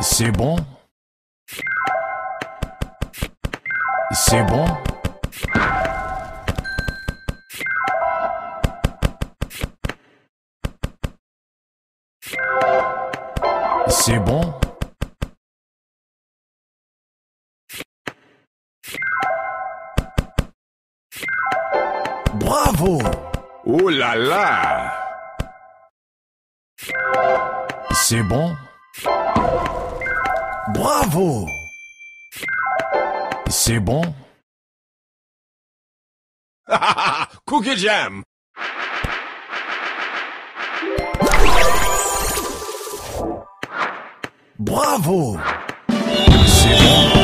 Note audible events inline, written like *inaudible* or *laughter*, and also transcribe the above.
C'est bon. C'est bon. C'est bon. Bravo. Oh là là. C'est bon Bravo! C'est bon? *laughs* Cookie Jam! Bravo! C'est bon?